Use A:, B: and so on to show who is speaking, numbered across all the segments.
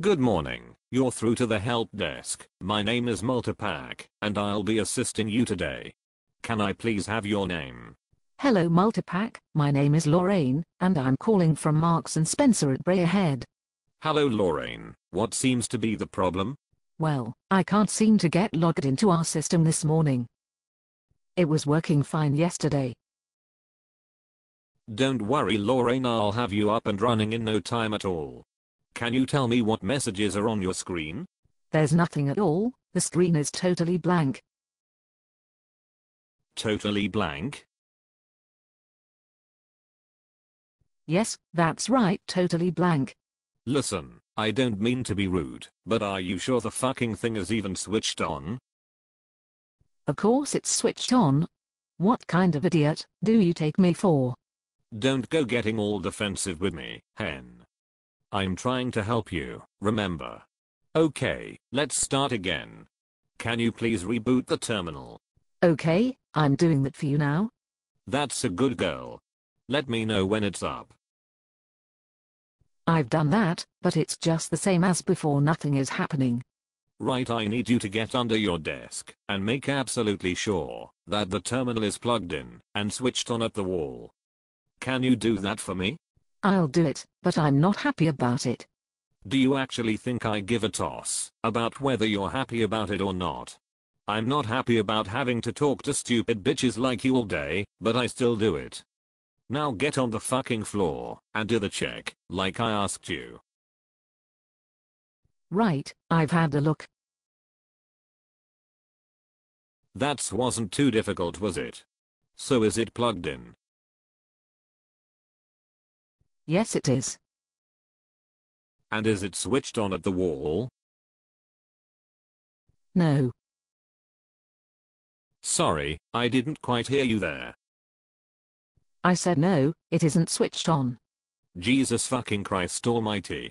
A: Good morning, you're through to the help desk. My name is Multipac, and I'll be assisting you today. Can I please have your name?
B: Hello Multipac, my name is Lorraine, and I'm calling from Marks and Spencer at Barrhead.
A: Hello Lorraine, what seems to be the problem?
B: Well, I can't seem to get logged into our system this morning. It was working fine yesterday.
A: Don't worry Lorraine I'll have you up and running in no time at all. Can you tell me what messages are on your screen?
B: There's nothing at all, the screen is totally blank.
A: Totally blank?
B: Yes, that's right, totally blank.
A: Listen, I don't mean to be rude, but are you sure the fucking thing is even switched on?
B: Of course it's switched on. What kind of idiot do you take me for?
A: Don't go getting all defensive with me, hen. I'm trying to help you, remember. Okay, let's start again. Can you please reboot the terminal?
B: Okay, I'm doing that for you now.
A: That's a good girl. Let me know when it's up.
B: I've done that, but it's just the same as before nothing is happening.
A: Right I need you to get under your desk and make absolutely sure that the terminal is plugged in and switched on at the wall. Can you do that for me?
B: I'll do it, but I'm not happy about it.
A: Do you actually think I give a toss about whether you're happy about it or not? I'm not happy about having to talk to stupid bitches like you all day, but I still do it. Now get on the fucking floor and do the check, like I asked you.
B: Right, I've had a look.
A: That wasn't too difficult was it? So is it plugged in?
B: Yes it is.
A: And is it switched on at the wall?
B: No.
A: Sorry, I didn't quite hear you there.
B: I said no, it isn't switched on.
A: Jesus fucking Christ almighty.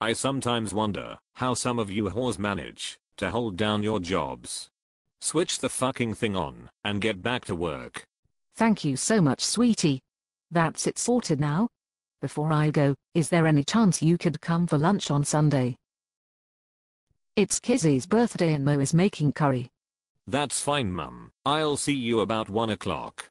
A: I sometimes wonder how some of you whores manage to hold down your jobs. Switch the fucking thing on and get back to work.
B: Thank you so much sweetie. That's it sorted now. Before I go, is there any chance you could come for lunch on Sunday? It's Kizzy's birthday and Mo is making curry.
A: That's fine mum. I'll see you about 1 o'clock.